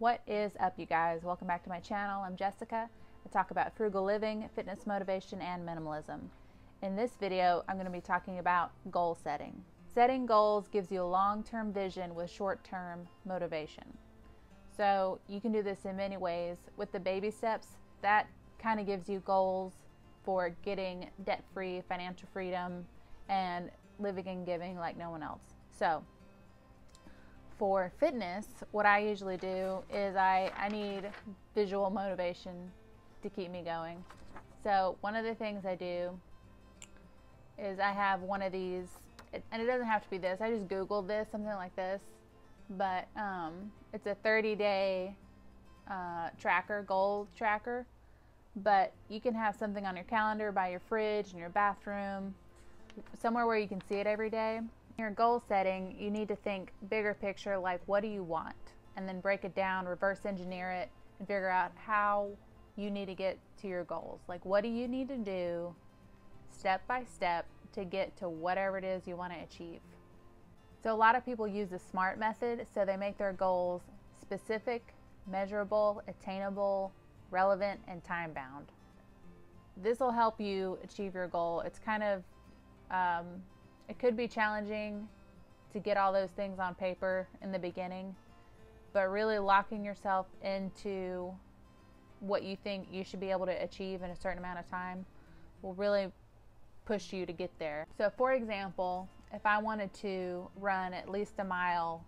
What is up, you guys? Welcome back to my channel. I'm Jessica. I talk about frugal living, fitness motivation, and minimalism. In this video, I'm going to be talking about goal setting. Setting goals gives you a long term vision with short term motivation. So, you can do this in many ways. With the baby steps, that kind of gives you goals for getting debt free, financial freedom, and living and giving like no one else. So, for fitness, what I usually do is I, I need visual motivation to keep me going. So, one of the things I do is I have one of these, and it doesn't have to be this, I just Googled this, something like this, but um, it's a 30 day uh, tracker, goal tracker. But you can have something on your calendar, by your fridge, in your bathroom, somewhere where you can see it every day your goal setting, you need to think bigger picture like what do you want? And then break it down, reverse engineer it, and figure out how you need to get to your goals. Like what do you need to do step by step to get to whatever it is you want to achieve. So a lot of people use the SMART method, so they make their goals specific, measurable, attainable, relevant, and time bound. This will help you achieve your goal. It's kind of um, it could be challenging to get all those things on paper in the beginning, but really locking yourself into what you think you should be able to achieve in a certain amount of time will really push you to get there. So, for example, if I wanted to run at least a mile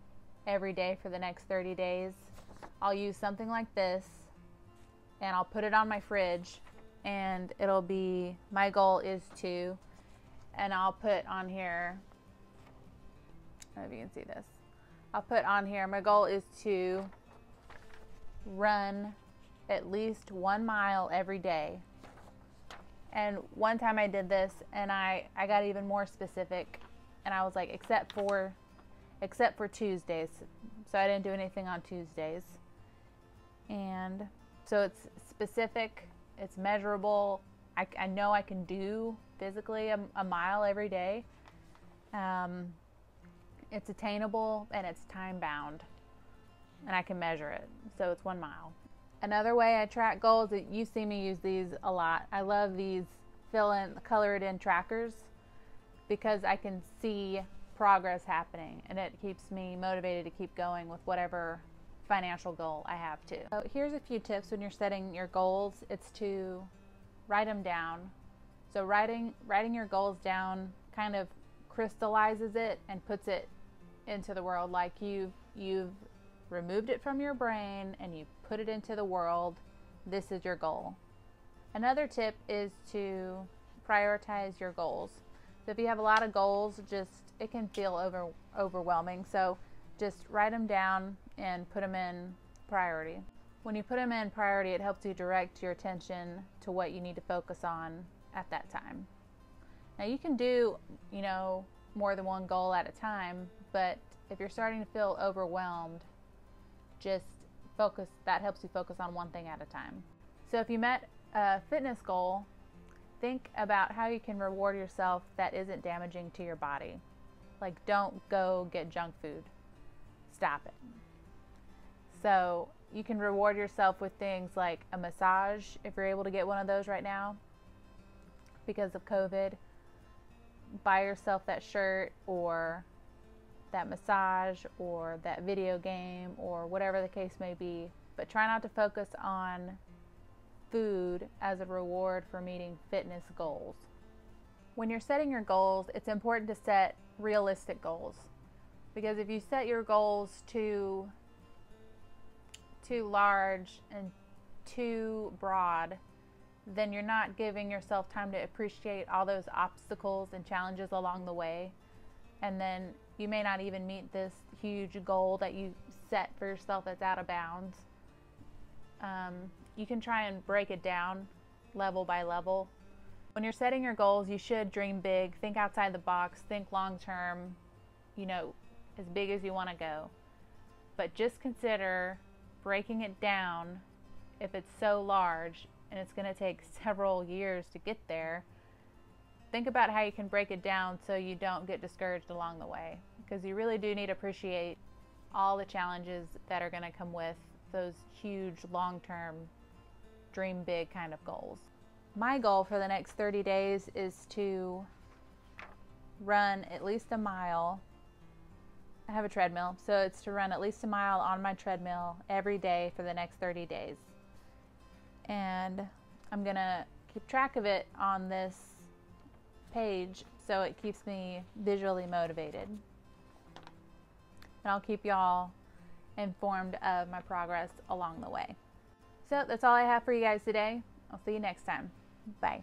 every day for the next 30 days, I'll use something like this and I'll put it on my fridge and it'll be my goal is to and I'll put on here, I don't know if you can see this. I'll put on here, my goal is to run at least one mile every day. And one time I did this and I, I got even more specific and I was like, except for, except for Tuesdays. So I didn't do anything on Tuesdays. And so it's specific, it's measurable. I, I know I can do physically a, a mile every day. Um, it's attainable and it's time bound, and I can measure it. So it's one mile. Another way I track goals, that you see me use these a lot. I love these fill in, color it in trackers because I can see progress happening and it keeps me motivated to keep going with whatever financial goal I have too. So here's a few tips when you're setting your goals. It's to write them down so writing writing your goals down kind of crystallizes it and puts it into the world like you've you've removed it from your brain and you put it into the world. This is your goal. Another tip is to prioritize your goals. So if you have a lot of goals, just it can feel over overwhelming. So just write them down and put them in priority. When you put them in priority, it helps you direct your attention to what you need to focus on at that time. Now you can do, you know, more than one goal at a time, but if you're starting to feel overwhelmed, just focus, that helps you focus on one thing at a time. So if you met a fitness goal, think about how you can reward yourself that isn't damaging to your body. Like, don't go get junk food. Stop it. So, you can reward yourself with things like a massage if you're able to get one of those right now because of COVID, buy yourself that shirt or that massage or that video game or whatever the case may be. But try not to focus on food as a reward for meeting fitness goals. When you're setting your goals, it's important to set realistic goals. Because if you set your goals too too large and too broad, then you're not giving yourself time to appreciate all those obstacles and challenges along the way. And then you may not even meet this huge goal that you set for yourself that's out of bounds. Um, you can try and break it down level by level. When you're setting your goals, you should dream big, think outside the box, think long term, you know, as big as you want to go. But just consider breaking it down if it's so large and it's going to take several years to get there, think about how you can break it down so you don't get discouraged along the way. Because you really do need to appreciate all the challenges that are going to come with those huge long term, dream big kind of goals. My goal for the next 30 days is to run at least a mile. I have a treadmill, so it's to run at least a mile on my treadmill every day for the next 30 days. And I'm to keep track of it on this page so it keeps me visually motivated. And I'll keep y'all informed of my progress along the way. So that's all I have for you guys today. I'll see you next time. Bye.